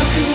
Welcome